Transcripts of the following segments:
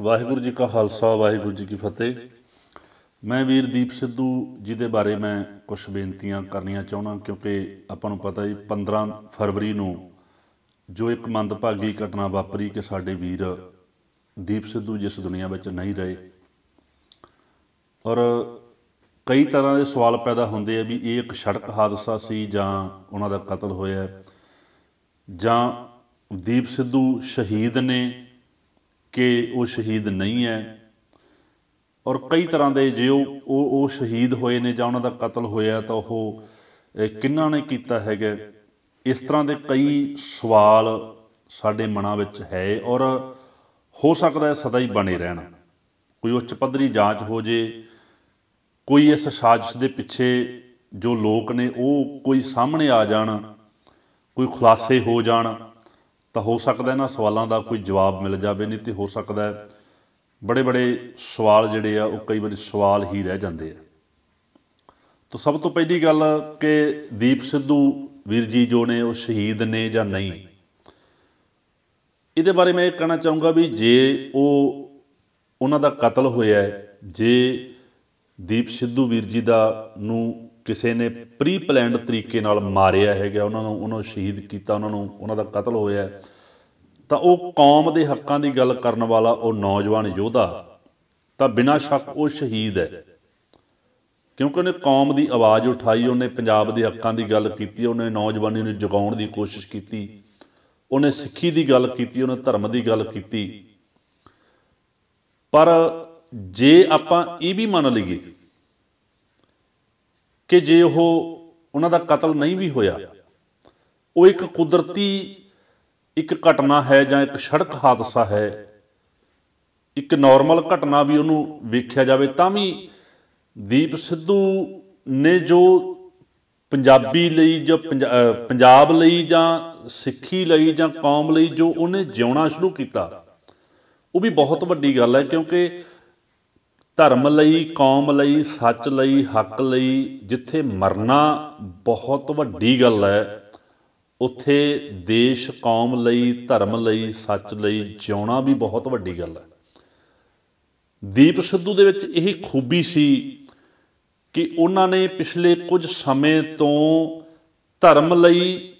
ਵਾਹਿਗੁਰੂ ਜੀ ਕਾ ਖਾਲਸਾ, ਵਾਹਿਗੁਰੂ ਜੀ ਕੀ ਫਤਿਹ। ਮੈਂ ਵੀਰ ਦੀਪ ਸਿੱਧੂ ਜੀ ਦੇ ਬਾਰੇ ਮੈਂ ਕੁਝ ਬੇਨਤੀਆਂ ਕਰਨੀਆਂ ਚਾਹੁੰਦਾ, ਕਿਉਂਕਿ ਆਪਾਂ ਨੂੰ ਪਤਾ ਹੀ 15 ਫਰਵਰੀ ਨੂੰ ਜੋ ਇੱਕ ਮੰਦਭਾਗੀ ਘਟਨਾ ਵਾਪਰੀ ਕਿ ਸਾਡੇ ਵੀਰ ਦੀਪ ਸਿੱਧੂ ਜਿਸ ਦੁਨੀਆ ਵਿੱਚ ਨਹੀਂ ਰਹੇ। ਔਰ ਕਈ ਤਰ੍ਹਾਂ ਦੇ ਸਵਾਲ ਪੈਦਾ ਹੁੰਦੇ ਆ ਵੀ ਇਹ ਇੱਕ ਸੜਕ ਹਾਦਸਾ ਸੀ ਜਾਂ ਉਹਨਾਂ ਦਾ ਕਤਲ ਹੋਇਆ। ਜਾਂ ਦੀਪ ਸਿੱਧੂ ਸ਼ਹੀਦ ਨੇ ਕਿ ਉਹ ਸ਼ਹੀਦ ਨਹੀਂ ਹੈ। ਔਰ ਕਈ ਤਰ੍ਹਾਂ ਦੇ ਜੇ ਉਹ ਉਹ ਸ਼ਹੀਦ ਹੋਏ ਨੇ ਜਾਂ ਉਹਨਾਂ ਦਾ ਕਤਲ ਹੋਇਆ ਤਾਂ ਉਹ ਅਹ, ਕਿਹਨਾਂ ਨੇ ਕੀਤਾ ਹੈਗਾ ਇਸ ਤਰ੍ਹਾਂ ਦੇ ਕਈ ਸਵਾਲ ਸਾਡੇ ਮਨਾਂ ਵਿੱਚ ਹੈ ਔਰ ਹੋ ਸਕਦਾ ਹੈ ਸਦਾ ਹੀ ਬਣੇ ਰਹਿਣ। ਕੋਈ ਉੱਚ ਪੱਧਰੀ ਜਾਂਚ ਹੋ ਜੇ ਕੋਈ ਇਸ ਸਾਜ਼ਿਸ਼ ਦੇ ਪਿੱਛੇ ਜੋ ਲੋਕ ਨੇ ਉਹ ਕੋਈ ਸਾਹਮਣੇ ਆ ਜਾਣ ਕੋਈ ਖੁਲਾਸੇ ਹੋ ਜਾਣ ਤਾਂ ਹੋ ਸਕਦਾ ਇਹਨਾਂ ਸਵਾਲਾਂ ਦਾ ਕੋਈ ਜਵਾਬ ਮਿਲ ਜਾਵੇ, ਨਹੀਂ ਤੇ ਹੋ ਸਕਦਾ ਬੜੇ ਬੜੇ ਸਵਾਲ ਜਿਹੜੇ ਆ, ਉਹ ਕਈ ਵਾਰੀ ਸਵਾਲ ਹੀ ਰਹਿ ਜਾਂਦੇ ਆ। ਤਾਂ ਸਭ ਤੋਂ ਪਹਿਲੀ ਗੱਲ ਕਿ ਦੀਪ ਸਿੱਧੂ ਵੀਰ ਜੀ ਜੋ ਨੇ, ਉਹ ਸ਼ਹੀਦ ਨੇ ਜਾਂ ਨਹੀਂ? ਇਹਦੇ ਬਾਰੇ ਮੈਂ ਇਹ ਕਹਿਣਾ ਚਾਹੂੰਗਾ ਵੀ ਜੇ ਉਹ, ਉਹਨਾਂ ਦਾ ਕਤਲ ਹੋਇਆ ਹੈ, ਜੇ ਦੀਪ ਸਿੱਧੂ ਵੀਰ ਜੀ ਦਾ ਨੂੰ ਕਿਸੇ ਨੇ ਪ੍ਰੀ ਪਲਾਨਡ ਤਰੀਕੇ ਨਾਲ ਮਾਰਿਆ ਹੈਗਾ, ਉਹਨਾਂ ਨੂੰ ਉਹਨਾਂ ਨੂੰ ਸ਼ਹੀਦ ਕੀਤਾ, ਉਹਨਾਂ ਨੂੰ, ਉਹਨਾਂ ਦਾ ਕਤਲ ਹੋਇਆ ਤਾਂ ਉਹ ਕੌਮ ਦੇ ਹੱਕਾਂ ਦੀ ਗੱਲ ਕਰਨ ਵਾਲਾ ਉਹ ਨੌਜਵਾਨ ਯੋਧਾ, ਤਾਂ ਬਿਨਾਂ ਸ਼ੱਕ ਉਹ ਸ਼ਹੀਦ ਹੈ। ਕਿਉਂਕਿ ਉਹਨੇ ਕੌਮ ਦੀ ਆਵਾਜ਼ ਉਠਾਈ, ਉਹਨੇ ਪੰਜਾਬ ਦੇ ਹੱਕਾਂ ਦੀ ਗੱਲ ਕੀਤੀ, ਉਹਨੇ ਨੌਜਵਾਨੀ ਨੂੰ ਜਗਾਉਣ ਦੀ ਕੋਸ਼ਿਸ਼ ਕੀਤੀ, ਉਹਨੇ ਸਿੱਖੀ ਦੀ ਗੱਲ ਕੀਤੀ, ਉਹਨੇ ਧਰਮ ਦੀ ਗੱਲ ਕੀਤੀ। ਪਰ ਜੇ ਆਪਾਂ ਇਹ ਵੀ ਮੰਨ ਲਈਏ ਕਿ ਜੇ ਉਹ ਉਹਨਾਂ ਦਾ ਕਤਲ ਨਹੀਂ ਵੀ ਹੋਇਆ, ਉਹ ਇੱਕ ਕੁਦਰਤੀ ਇੱਕ ਘਟਨਾ ਹੈ ਜਾਂ ਇੱਕ ਸੜਕ ਹਾਦਸਾ ਹੈ, ਇੱਕ ਨਾਰਮਲ ਘਟਨਾ ਵੀ ਉਹਨੂੰ ਵੇਖਿਆ ਜਾਵੇ, ਤਾਂ ਵੀ ਦੀਪ ਸਿੱਧੂ ਨੇ ਜੋ ਪੰਜਾਬੀ ਲਈ ਜਾਂ ਪੰਜਾਬ ਲਈ ਜਾਂ ਸਿੱਖੀ ਲਈ ਜਾਂ ਕੌਮ ਲਈ ਜੋ ਉਹਨੇ ਜਿਉਣਾ ਸ਼ੁਰੂ ਕੀਤਾ, ਉਹ ਵੀ ਬਹੁਤ ਵੱਡੀ ਗੱਲ ਹੈ ਕਿਉਂਕਿ ਧਰਮ ਲਈ, ਕੌਮ ਲਈ, ਸੱਚ ਲਈ, ਹੱਕ ਲਈ, ਜਿੱਥੇ ਮਰਨਾ ਬਹੁਤ ਵੱਡੀ ਗੱਲ ਹੈ, ਉੱਥੇ ਦੇਸ਼, ਕੌਮ ਲਈ, ਧਰਮ ਲਈ, ਸੱਚ ਲਈ ਜਿਉਣਾ ਵੀ ਬਹੁਤ ਵੱਡੀ ਗੱਲ ਹੈ। ਦੀਪ ਸਿੱਧੂ ਦੇ ਵਿੱਚ ਇਹ ਖੂਬੀ ਸੀ ਕਿ ਉਹਨਾਂ ਨੇ ਪਿਛਲੇ ਕੁਝ ਸਮੇਂ ਤੋਂ ਧਰਮ ਲਈ,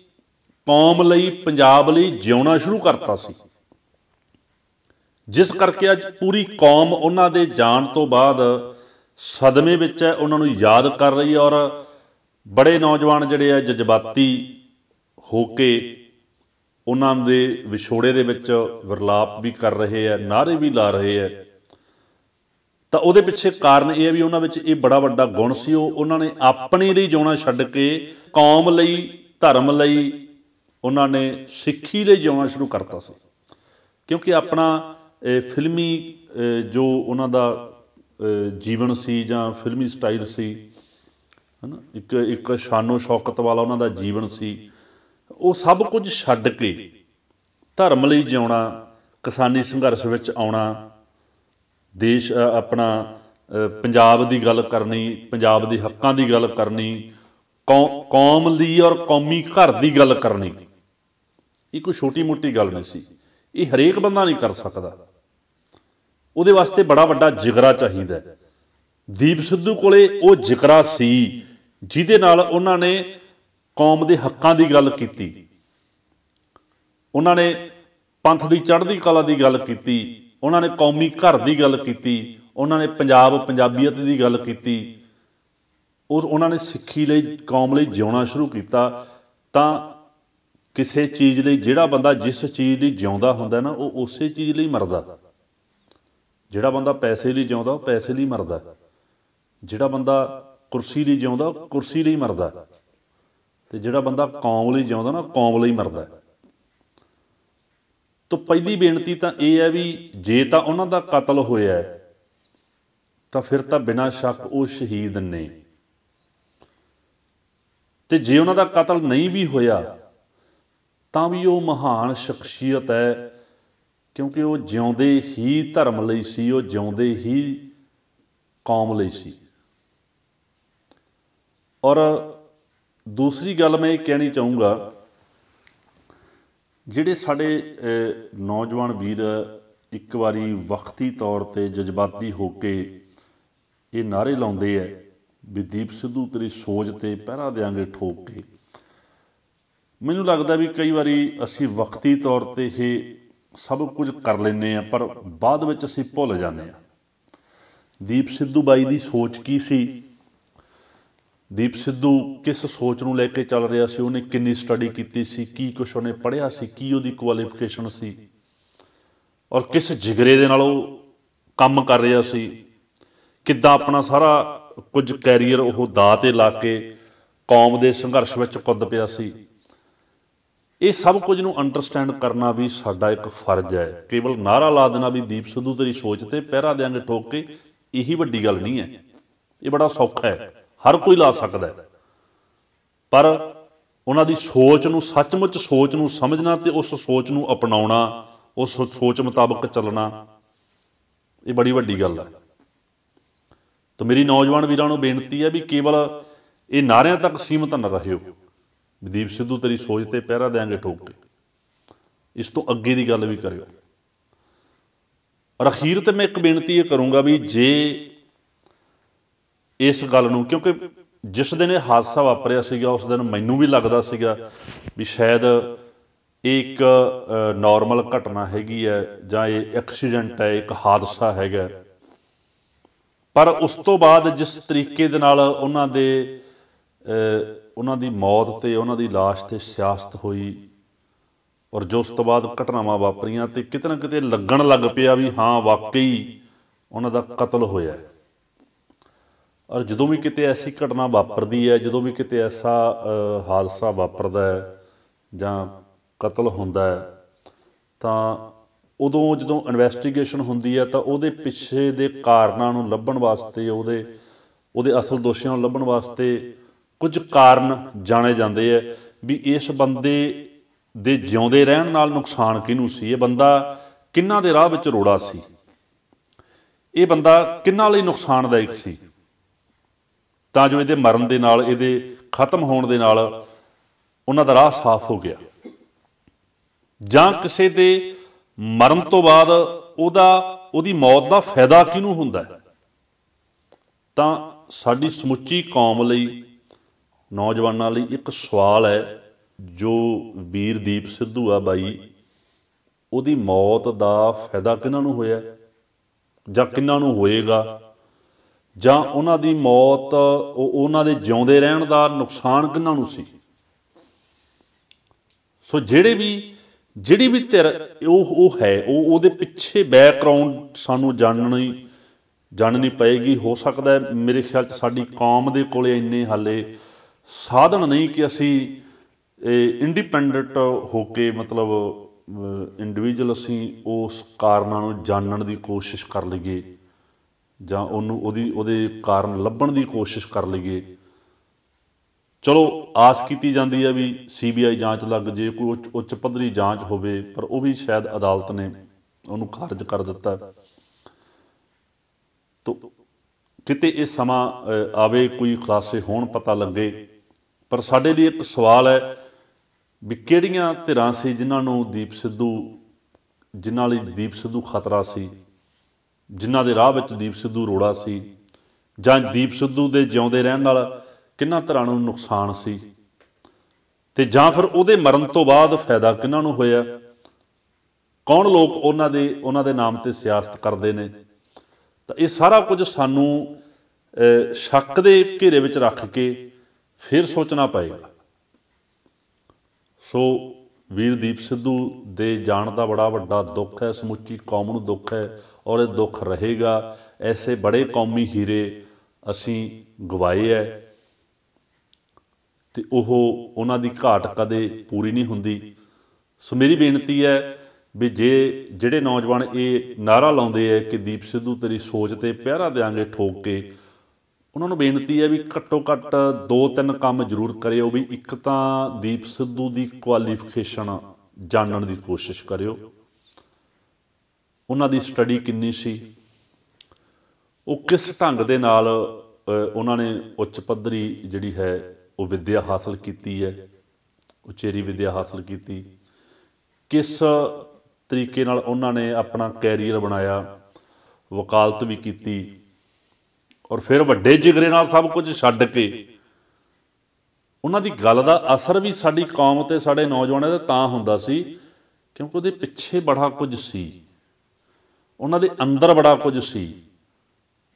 ਕੌਮ ਲਈ, ਪੰਜਾਬ ਲਈ ਜਿਉਣਾ ਸ਼ੁਰੂ ਕਰਤਾ ਸੀ। ਜਿਸ ਕਰਕੇ ਅੱਜ ਪੂਰੀ ਕੌਮ ਉਹਨਾਂ ਦੇ ਜਾਣ ਤੋਂ ਬਾਅਦ ਸਦਮੇ ਵਿੱਚ ਹੈ, ਉਹਨਾਂ ਨੂੰ ਯਾਦ ਕਰ ਰਹੀ ਹੈ ਔਰ ਬੜੇ ਨੌਜਵਾਨ ਜਿਹੜੇ ਆ, ਜਜ਼ਬਾਤੀ ਹੋ ਕੇ ਉਹਨਾਂ ਦੇ ਵਿਛੋੜੇ ਦੇ ਵਿੱਚ ਵਿਰਲਾਪ ਵੀ ਕਰ ਰਹੇ ਆ ਨਾਰੇ ਵੀ ਲਾ ਰਹੇ ਆ ਤਾਂ ਉਹਦੇ ਪਿੱਛੇ ਕਾਰਨ ਇਹ ਹੈ ਵੀ ਉਹਨਾਂ ਵਿੱਚ ਇਹ ਬੜਾ ਵੱਡਾ ਗੁਣ ਸੀ, ਉਹ ਉਹਨਾਂ ਨੇ ਆਪਣੇ ਲਈ ਜਿਉਣਾ ਛੱਡ ਕੇ ਕੌਮ ਲਈ, ਧਰਮ ਲਈ, ਉਹਨਾਂ ਨੇ ਸਿੱਖੀ ਲਈ ਜਿਉਣਾ ਸ਼ੁਰੂ ਕਰਤਾ ਸੀ। ਕਿਉਂਕਿ ਆਪਣਾ ਫਿਲਮੀ ਜੋ ਉਹਨਾਂ ਦਾ ਜੀਵਨ ਸੀ ਜਾਂ ਫਿਲਮੀ ਸਟਾਈਲ ਸੀ, ਹਨਾ, ਇੱਕ ਇੱਕ ਸ਼ਾਨੋ ਸ਼ੌਕਤ ਵਾਲਾ ਉਹਨਾਂ ਦਾ ਜੀਵਨ ਸੀ, ਉਹ ਸਭ ਕੁਝ ਛੱਡ ਕੇ ਧਰਮ ਲਈ ਜਿਉਣਾ, ਕਿਸਾਨੀ ਸੰਘਰਸ਼ ਵਿੱਚ ਆਉਣਾ, ਦੇਸ਼ ਆਪਣਾ ਪੰਜਾਬ ਦੀ ਗੱਲ ਕਰਨੀ, ਪੰਜਾਬ ਦੇ ਹੱਕਾਂ ਦੀ ਗੱਲ ਕਰਨੀ, ਕੌ- ਕੌਮ ਲਈ ਔਰ ਕੌਮੀ ਘਰ ਦੀ ਗੱਲ ਕਰਨੀ, ਇਹ ਕੋਈ ਛੋਟੀ ਮੋਟੀ ਗੱਲ ਨਹੀਂ ਸੀ। ਇਹ ਹਰੇਕ ਬੰਦਾ ਨਹੀਂ ਕਰ ਸਕਦਾ। ਉਹਦੇ ਵਾਸਤੇ ਬੜਾ ਵੱਡਾ ਜਿਗਰਾ ਚਾਹੀਦਾ ਦੀਪ ਸਿੱਧੂ ਕੋਲੇ ਉਹ ਜਿਗਰਾ ਸੀ, ਜਿਹਦੇ ਨਾਲ ਉਹਨਾਂ ਨੇ ਕੌਮ ਦੇ ਹੱਕਾਂ ਦੀ ਗੱਲ ਕੀਤੀ। ਉਹਨਾਂ ਨੇ ਪੰਥ ਦੀ ਚੜ੍ਹਦੀ ਕਲਾ ਦੀ ਗੱਲ ਕੀਤੀ, ਉਹਨਾਂ ਨੇ ਕੌਮੀ ਘਰ ਦੀ ਗੱਲ ਕੀਤੀ, ਉਹਨਾਂ ਨੇ ਪੰਜਾਬ ਪੰਜਾਬੀਅਤ ਦੀ ਗੱਲ ਕੀਤੀ। ਉਹ ਉਹਨਾਂ ਨੇ ਸਿੱਖੀ ਲਈ, ਕੌਮ ਲਈ ਜਿਉਣਾ ਸ਼ੁਰੂ ਕੀਤਾ। ਤਾਂ ਕਿਸੇ ਚੀਜ਼ ਲਈ ਜਿਹੜਾ ਬੰਦਾ ਜਿਸ ਚੀਜ਼ ਲਈ ਜਿਉਂਦਾ ਹੁੰਦਾ ਨਾ, ਉਹ ਉਸੇ ਚੀਜ਼ ਲਈ ਮਰਦਾ। ਜਿਹੜਾ ਬੰਦਾ ਪੈਸੇ ਲਈ ਜਿਉਂਦਾ, ਉਹ ਪੈਸੇ ਲਈ ਮਰਦਾ। ਜਿਹੜਾ ਬੰਦਾ ਕੁਰਸੀ ਲਈ ਜਿਉਂਦਾ, ਉਹ ਕੁਰਸੀ ਲਈ ਮਰਦਾ। ਤੇ ਜਿਹੜਾ ਬੰਦਾ ਕੌਮ ਲਈ ਜਿਉਂਦਾ ਨਾ ਕੌਮ ਲਈ ਮਰਦਾ। ਤਾਂ ਪਹਿਲੀ ਬੇਨਤੀ ਤਾਂ ਇਹ ਹੈ ਵੀ ਜੇ ਤਾਂ ਉਹਨਾਂ ਦਾ ਕਤਲ ਹੋਇਆ ਤਾਂ ਫਿਰ ਤਾਂ ਬਿਨਾਂ ਸ਼ੱਕ ਉਹ ਸ਼ਹੀਦ ਨੇ। ਤੇ ਜੇ ਉਹਨਾਂ ਦਾ ਕਤਲ ਨਹੀਂ ਵੀ ਹੋਇਆ ਤਾਂ ਵੀ ਉਹ ਮਹਾਨ ਸ਼ਖਸੀਅਤ ਹੈ, ਕਿਉਂਕਿ ਉਹ ਜਿਉਂਦੇ ਹੀ ਧਰਮ ਲਈ ਸੀ, ਉਹ ਜਿਉਂਦੇ ਹੀ ਕੌਮ ਲਈ ਸੀ। ਔਰ ਦੂਸਰੀ ਗੱਲ ਮੈਂ ਇਹ ਕਹਿਣੀ ਚਾਹੂੰਗਾ, ਜਿਹੜੇ ਸਾਡੇ ਨੌਜਵਾਨ ਵੀਰ ਇੱਕ ਵਾਰੀ ਵਕਤੀ ਤੌਰ ਤੇ ਜਜ਼ਬਾਤੀ ਹੋ ਕੇ ਇਹ ਨਾਰੇ ਲਾਉਂਦੇ ਐ ਵੀ ਦੀਪ ਸਿੱਧੂ ਤੇਰੀ ਸੋਚ ਤੇ ਪਹਿਰਾ ਦੇਾਂਗੇ ਠੋਕ ਕੇ। ਮੈਨੂੰ ਲੱਗਦਾ ਵੀ ਕਈ ਵਾਰੀ ਅਸੀਂ ਵਕਤੀ ਤੌਰ ਤੇ ਇਹ ਸਭ ਕੁਝ ਕਰ ਲੈਨੇ ਆ ਪਰ ਬਾਅਦ ਵਿੱਚ ਅਸੀਂ ਭੁੱਲ ਜਾਂਦੇ ਆ ਦੀਪ ਸਿੱਧੂ ਬਾਈ ਦੀ ਸੋਚ ਕੀ ਸੀ? ਦੀਪ ਸਿੱਧੂ ਕਿਸ ਸੋਚ ਨੂੰ ਲੈ ਕੇ ਚੱਲ ਰਿਹਾ ਸੀ? ਉਹਨੇ ਕਿੰਨੀ ਸਟੱਡੀ ਕੀਤੀ ਸੀ? ਕੀ ਕੁਛ ਉਹਨੇ ਪੜ੍ਹਿਆ ਸੀ? ਕੀ ਉਹਦੀ ਕੁਆਲੀਫਿਕੇਸ਼ਨ ਸੀ? ਔਰ ਕਿਸ ਜਿਗਰੇ ਦੇ ਨਾਲ ਉਹ ਕੰਮ ਕਰ ਰਿਹਾ ਸੀ? ਕਿੱਦਾਂ ਆਪਣਾ ਸਾਰਾ ਕੁਝ ਕੈਰੀਅਰ ਉਹ ਦਾਅ ਤੇ ਲਾ ਕੇ ਕੌਮ ਦੇ ਸੰਘਰਸ਼ ਵਿੱਚ ਕੁੱਦ ਪਿਆ ਸੀ? ਇਹ ਸਭ ਕੁਝ ਨੂੰ ਅੰਡਰਸਟੈਂਡ ਕਰਨਾ ਵੀ ਸਾਡਾ ਇੱਕ ਫਰਜ਼ ਹੈ। ਕੇਵਲ ਨਾਰਾ ਲਾ ਦੇਣਾ ਵੀ ਦੀਪ ਸਿੱਧੂ ਤੇਰੀ ਸੋਚ ਤੇ ਪਹਿਰਾ ਦੇਾਂਗੇ ਠੋਕ ਕੇ, ਇਹੀ ਵੱਡੀ ਗੱਲ ਨਹੀਂ ਹੈ। ਇਹ ਬੜਾ ਸੌਖਾ ਹੈ। ਹਰ ਕੋਈ ਲਾ ਸਕਦਾ ਹੈ। ਪਰ ਉਹਨਾਂ ਦੀ ਸੋਚ ਨੂੰ, ਸੱਚਮੁੱਚ ਸੋਚ ਨੂੰ ਸਮਝਣਾ ਤੇ ਉਸ ਸੋਚ ਨੂੰ ਅਪਣਾਉਣਾ, ਉਸ ਸੋਚ ਮੁਤਾਬਕ ਚੱਲਣਾ, ਇਹ ਬੜੀ ਵੱਡੀ ਗੱਲ ਹੈ। ਤਾਂ ਮੇਰੀ ਨੌਜਵਾਨ ਵੀਰਾਂ ਨੂੰ ਬੇਨਤੀ ਹੈ ਵੀ ਕੇਵਲ ਇਹ ਨਾਰਿਆਂ ਤੱਕ ਸੀਮਤ ਨਾ ਰਹਿਓ। ਦੀਪ ਸਿੱਧੂ ਤੇਰੀ ਸੋਚ ਤੇ ਪਹਿਰਾ ਦੇਾਂਗੇ ਠੋਕ ਕੇ। ਇਸ ਤੋਂ ਅੱਗੇ ਦੀ ਗੱਲ ਵੀ ਕਰਿਓ। ਔਰ ਅਖੀਰ ਤੇ ਮੈਂ ਇੱਕ ਬੇਨਤੀ ਇਹ ਕਰੂੰਗਾ ਵੀ ਜੇ ਇਸ ਗੱਲ ਨੂੰ, ਕਿਉਂਕਿ ਜਿਸ ਦਿਨ ਇਹ ਹਾਦਸਾ ਵਾਪਰਿਆ ਸੀਗਾ, ਉਸ ਦਿਨ ਮੈਨੂੰ ਵੀ ਲੱਗਦਾ ਸੀਗਾ ਵੀ ਸ਼ਾਇਦ ਇਹ ਇੱਕ ਨਾਰਮਲ ਘਟਨਾ ਹੈਗੀ ਹੈ ਜਾਂ ਇਹ ਐਕਸੀਡੈਂਟ ਹੈ, ਇੱਕ ਹਾਦਸਾ ਹੈਗਾ। ਪਰ ਉਸ ਤੋਂ ਬਾਅਦ ਜਿਸ ਤਰੀਕੇ ਦੇ ਨਾਲ ਉਹਨਾਂ ਦੇ ਉਹਨਾਂ ਦੀ ਮੌਤ ਤੇ ਉਹਨਾਂ ਦੀ লাশ ਤੇ ਸਿਆਸਤ ਹੋਈ ਔਰ ਜੋ ਉਸ ਤੋਂ ਬਾਅਦ ਘਟਨਾਵਾਂ ਵਾਪਰੀਆਂ ਤੇ ਕਿਤੇ ਨਾ ਕਿਤੇ ਲੱਗਣ ਲੱਗ ਪਿਆ ਵੀ ਹਾਂ, ਵਾਕਈ ਉਹਨਾਂ ਦਾ ਕਤਲ ਹੋਇਆ ਔਰ ਜਦੋਂ ਵੀ ਕਿਤੇ ਐਸੀ ਘਟਨਾ ਵਾਪਰਦੀ ਹੈ, ਜਦੋਂ ਵੀ ਕਿਤੇ ਐਸਾ ਹਾਦਸਾ ਵਾਪਰਦਾ ਹੈ ਜਾਂ ਕਤਲ ਹੁੰਦਾ ਹੈ, ਤਾਂ ਉਦੋਂ ਜਦੋਂ ਇਨਵੈਸਟੀਗੇਸ਼ਨ ਹੁੰਦੀ ਹੈ ਤਾਂ ਉਹਦੇ ਪਿੱਛੇ ਦੇ ਕਾਰਨਾਂ ਨੂੰ ਲੱਭਣ ਵਾਸਤੇ, ਉਹਦੇ ਉਹਦੇ ਅਸਲ ਦੋਸ਼ੀਆਂ ਨੂੰ ਲੱਭਣ ਵਾਸਤੇ ਕੁਝ ਕਾਰਨ ਜਾਣੇ ਜਾਂਦੇ ਆ ਵੀ ਇਸ ਬੰਦੇ ਦੇ ਜਿਉਂਦੇ ਰਹਿਣ ਨਾਲ ਨੁਕਸਾਨ ਕਿਹਨੂੰ ਸੀ? ਇਹ ਬੰਦਾ ਕਿੰਨਾ ਦੇ ਰਾਹ ਵਿੱਚ ਰੋੜਾ ਸੀ? ਇਹ ਬੰਦਾ ਕਿੰਨਾ ਲਈ ਨੁਕਸਾਨਦਾਇਕ ਸੀ? ਤਾਂ ਜੋ ਇਹਦੇ ਮਰਨ ਦੇ ਨਾਲ, ਇਹਦੇ ਖਤਮ ਹੋਣ ਦੇ ਨਾਲ ਉਹਨਾਂ ਦਾ ਰਾਹ ਸਾਫ਼ ਹੋ ਗਿਆ। ਜਾਂ ਕਿਸੇ ਦੇ ਮਰਨ ਤੋਂ ਬਾਅਦ ਉਹਦਾ, ਉਹਦੀ ਮੌਤ ਦਾ ਫਾਇਦਾ ਕਿਹਨੂੰ ਹੁੰਦਾ? ਤਾਂ ਸਾਡੀ ਸਮੁੱਚੀ ਕੌਮ ਲਈ ਨੌਜਵਾਨਾਂ ਲਈ ਇੱਕ ਸਵਾਲ ਹੈ, ਜੋ ਵੀਰਦੀਪ ਸਿੱਧੂ ਆ ਬਾਈ, ਉਹਦੀ ਮੌਤ ਦਾ ਫਾਇਦਾ ਕਿਹਨਾਂ ਨੂੰ ਹੋਇਆ? ਜਾਂ ਕਿਹਨਾਂ ਨੂੰ ਹੋਏਗਾ? ਜਾਂ ਉਹਨਾਂ ਦੀ ਮੌਤ ਉਹਨਾਂ ਦੇ ਜਿਉਂਦੇ ਰਹਿਣ ਦਾ ਨੁਕਸਾਨ ਕਿਹਨਾਂ ਨੂੰ ਸੀ? ਸੋ ਜਿਹੜੇ ਵੀ, ਜਿਹੜੀ ਵੀ ਧਿਰ, ਉਹ ਉਹ ਹੈ, ਉਹ ਉਹਦੇ ਪਿੱਛੇ ਬੈਕਗ੍ਰਾਉਂਡ ਸਾਨੂੰ ਜਾਣਨੀ ਜਾਣਨੀ ਪਏਗੀ। ਹੋ ਸਕਦਾ ਮੇਰੇ ਖਿਆਲ ਚ ਸਾਡੀ ਕੌਮ ਦੇ ਕੋਲੇ ਇੰਨੇ ਹਾਲੇ ਸਾਧਨ ਨਹੀਂ ਕਿ ਅਸੀਂ ਇੰਡੀਪੈਂਡੈਂਟ ਹੋ ਕੇ ਮਤਲਬ ਇੰਡੀਵਿਜੂਅਲ ਅਸੀਂ ਉਸ ਕਾਰਨਾਂ ਨੂੰ ਜਾਣਨ ਦੀ ਕੋਸ਼ਿਸ਼ ਕਰ ਲਈਏ ਜਾਂ ਉਹਨੂੰ ਉਹਦੀ, ਉਹਦੇ ਕਾਰਨ ਲੱਭਣ ਦੀ ਕੋਸ਼ਿਸ਼ ਕਰ ਲਈਏ। ਚਲੋ, ਆਸ ਕੀਤੀ ਜਾਂਦੀ ਹੈ ਵੀ ਸੀਬੀਆਈ ਜਾਂਚ ਲੱਗ ਜੇ, ਕੋਈ ਉੱਚ ਪੱਧਰੀ ਜਾਂਚ ਹੋਵੇ, ਪਰ ਉਹ ਵੀ ਸ਼ਾਇਦ ਅਦਾਲਤ ਨੇ ਉਹਨੂੰ ਖਾਰਜ ਕਰ ਦਿੱਤਾ। ਤੋ ਕਿਤੇ ਇਹ ਸਮਾਂ ਆਵੇ, ਕੋਈ ਖੁਲਾਸੇ ਹੋਣ ਪਤਾ ਲੱਗੇ ਪਰ ਸਾਡੇ ਲਈ ਇੱਕ ਸਵਾਲ ਹੈ ਵੀ ਕਿਹੜੀਆਂ ਧਿਰਾਂ ਸੀ ਜਿਨ੍ਹਾਂ ਨੂੰ ਦੀਪ ਸਿੱਧੂ, ਜਿਨ੍ਹਾਂ ਲਈ ਦੀਪ ਸਿੱਧੂ ਖਤਰਾ ਸੀ? ਜਿਨ੍ਹਾਂ ਦੇ ਰਾਹ ਵਿੱਚ ਦੀਪ ਸਿੱਧੂ ਰੋੜਾ ਸੀ? ਜਾਂ ਦੀਪ ਸਿੱਧੂ ਦੇ ਜਿਉਂਦੇ ਰਹਿਣ ਨਾਲ ਕਿੰਨਾ ਧਿਰਾਂ ਨੂੰ ਨੁਕਸਾਨ ਸੀ? ਤੇ ਜਾਂ ਫਿਰ ਉਹਦੇ ਮਰਨ ਤੋਂ ਬਾਅਦ ਫਾਇਦਾ ਕਿੰਨਾਂ ਨੂੰ ਹੋਇਆ? ਕੌਣ ਲੋਕ ਉਹਨਾਂ ਦੇ ਉਹਨਾਂ ਦੇ ਨਾਮ ਤੇ ਸਿਆਸਤ ਕਰਦੇ ਨੇ? ਤਾਂ ਇਹ ਸਾਰਾ ਕੁਝ ਸਾਨੂੰ ਸ਼ੱਕ ਦੇ ਘੇਰੇ ਵਿੱਚ ਰੱਖ ਕੇ ਫਿਰ ਸੋਚਣਾ ਪਏਗਾ। ਸੋ ਵੀਰਦੀਪ ਸਿੱਧੂ ਦੇ ਜਾਣ ਦਾ ਬੜਾ ਵੱਡਾ ਦੁੱਖ ਹੈ, ਸਮੁੱਚੀ ਕੌਮ ਨੂੰ ਦੁੱਖ ਹੈ ਔਰ ਇਹ ਦੁੱਖ ਰਹੇਗਾ। ਐਸੇ ਬੜੇ ਕੌਮੀ ਹੀਰੇ ਅਸੀਂ ਗਵਾਏ ਐ ਤੇ ਉਹ ਉਹਨਾਂ ਦੀ ਘਾਟ ਕਦੇ ਪੂਰੀ ਨਹੀਂ ਹੁੰਦੀ। ਸੋ ਮੇਰੀ ਬੇਨਤੀ ਹੈ ਵੀ ਜੇ ਜਿਹੜੇ ਨੌਜਵਾਨ ਇਹ ਨਾਰਾ ਲਾਉਂਦੇ ਐ ਕਿ ਦੀਪ ਸਿੱਧੂ ਤੇਰੀ ਸੋਚ ਤੇ ਪਹਿਰਾ ਦੇਾਂਗੇ ਠੋਕ ਕੇ ਉਹਨਾਂ ਨੂੰ ਬੇਨਤੀ ਹੈ ਵੀ ਘੱਟੋ ਘੱਟ ਦੋ ਤਿੰਨ ਕੰਮ ਜ਼ਰੂਰ ਕਰਿਓ ਵੀ ਇੱਕ ਤਾਂ ਦੀਪ ਸਿੱਧੂ ਦੀ ਕੁਆਲੀਫਿਕੇਸ਼ਨ ਜਾਣਨ ਦੀ ਕੋਸ਼ਿਸ਼ ਕਰਿਓ। ਉਹਨਾਂ ਦੀ ਸਟੱਡੀ ਕਿੰਨੀ ਸੀ? ਉਹ ਕਿਸ ਢੰਗ ਦੇ ਨਾਲ ਉਹਨਾਂ ਨੇ ਉੱਚ ਪੱਧਰੀ ਜਿਹੜੀ ਹੈ, ਉਹ ਵਿੱਦਿਆ ਹਾਸਲ ਕੀਤੀ ਹੈ? ਉਚੇਰੀ ਵਿੱਦਿਆ ਹਾਸਲ ਕੀਤੀ। ਕਿਸ ਤਰੀਕੇ ਨਾਲ ਉਹਨਾਂ ਨੇ ਆਪਣਾ ਕੈਰੀਅਰ ਬਣਾਇਆ? ਵਕਾਲਤ ਵੀ ਕੀਤੀ। ਔਰ ਫਿਰ ਵੱਡੇ ਜਿਗਰੇ ਨਾਲ ਸਭ ਕੁਝ ਛੱਡ ਕੇ ਉਹਨਾਂ ਦੀ ਗੱਲ ਦਾ ਅਸਰ ਵੀ ਸਾਡੀ ਕੌਮ ਤੇ ਸਾਡੇ ਨੌਜਵਾਨਾਂ ਤੇ ਤਾਂ ਹੁੰਦਾ ਸੀ, ਕਿਉਂਕਿ ਉਹਦੇ ਪਿੱਛੇ ਬੜਾ ਕੁਝ ਸੀ। ਉਹਨਾਂ ਦੇ ਅੰਦਰ ਬੜਾ ਕੁਝ ਸੀ।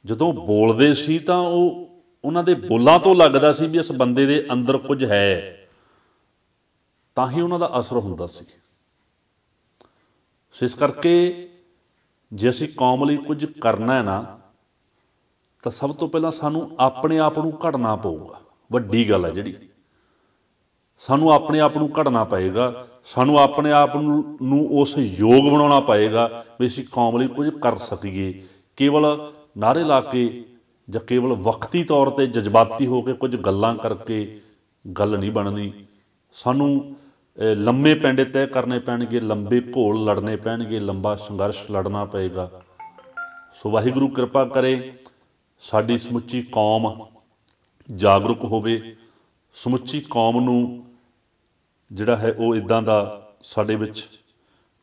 ਜਦੋਂ ਬੋਲਦੇ ਸੀ ਤਾਂ ਉਹ ਉਹਨਾਂ ਦੇ ਬੋਲਾਂ ਤੋਂ ਲੱਗਦਾ ਸੀ ਵੀ ਇਸ ਬੰਦੇ ਦੇ ਅੰਦਰ ਕੁਝ ਹੈ। ਤਾਂ ਹੀ ਉਹਨਾਂ ਦਾ ਅਸਰ ਹੁੰਦਾ ਸੀ। ਸੋ ਇਸ ਕਰਕੇ ਜੇ ਅਸੀਂ ਕੌਮ ਲਈ ਕੁਝ ਕਰਨਾ ਹੈ ਨਾ ਤਾਂ ਸਭ ਤੋਂ ਪਹਿਲਾਂ ਸਾਨੂੰ ਆਪਣੇ ਆਪ ਨੂੰ ਘੜਨਾ ਪਊਗਾ। ਵੱਡੀ ਗੱਲ ਹੈ ਜਿਹੜੀ। ਸਾਨੂੰ ਆਪਣੇ ਆਪ ਨੂੰ ਘੜਨਾ ਪਏਗਾ। ਸਾਨੂੰ ਆਪਣੇ ਆਪ ਨੂੰ ਨੂੰ ਉਸ ਯੋਗ ਬਣਾਉਣਾ ਪਏਗਾ ਵੀ ਅਸੀਂ ਕੌਮ ਲਈ ਕੁਝ ਕਰ ਸਕੀਏ। ਕੇਵਲ ਨਾਰੇ ਲਾ ਕੇ ਜਾਂ ਕੇਵਲ ਵਕਤੀ ਤੌਰ ਤੇ ਜਜ਼ਬਾਤੀ ਹੋ ਕੇ ਕੁਝ ਗੱਲਾਂ ਕਰਕੇ ਗੱਲ ਨਹੀਂ ਬਣਨੀ। ਸਾਨੂੰ ਲੰਮੇ ਪੈਂਡੇ ਤੈਅ ਕਰਨੇ ਪੈਣਗੇ, ਲੰਬੇ ਘੋਲ ਲੜਨੇ ਪੈਣਗੇ, ਲੰਬਾ ਸੰਘਰਸ਼ ਲੜਨਾ ਪਏਗਾ। ਸੋ ਵਾਹਿਗੁਰੂ ਕਿਰਪਾ ਕਰੇ ਸਾਡੀ ਸਮੁੱਚੀ ਕੌਮ ਜਾਗਰੂਕ ਹੋਵੇ, ਸਮੁੱਚੀ ਕੌਮ ਨੂੰ ਜਿਹੜਾ ਹੈ ਉਹ ਇਦਾਂ ਦਾ ਸਾਡੇ ਵਿੱਚ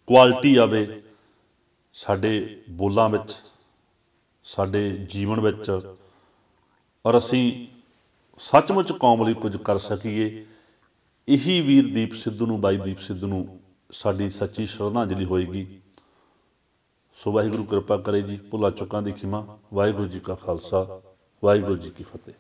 ਕੁਆਲਿਟੀ ਆਵੇ, ਸਾਡੇ ਬੋਲਾਂ ਵਿੱਚ, ਸਾਡੇ ਜੀਵਨ ਵਿੱਚ, ਔਰ ਅਸੀਂ ਸੱਚਮੁੱਚ ਕੌਮ ਲਈ ਕੁਝ ਕਰ ਸਕੀਏ, ਇਹੀ ਵੀਰ ਦੀਪ ਸਿੱਧੂ ਨੂੰ ਬਾਈ ਦੀਪ ਸਿੱਧੂ ਨੂੰ ਸਾਡੀ ਸੱਚੀ ਸ਼ਰਧਾਂਜਲੀ ਹੋਏਗੀ। ਸੋ ਵਾਹਿਗੁਰੂ ਕਿਰਪਾ ਕਰੇ ਜੀ, ਭੁੱਲਾ ਚੁੱਕਾਂ ਦੀ ਖਿਮਾ, ਵਾਹਿਗੁਰੂ ਜੀ ਕਾ ਖਾਲਸਾ, ਵਾਹਿਗੁਰੂ ਜੀ ਕੀ ਫਤਿਹ।